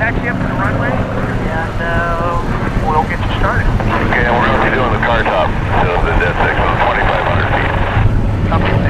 up to the runway, and uh, we'll get you started. Okay, and we're going to be doing the car top, so the dead section of 2,500 feet. Okay,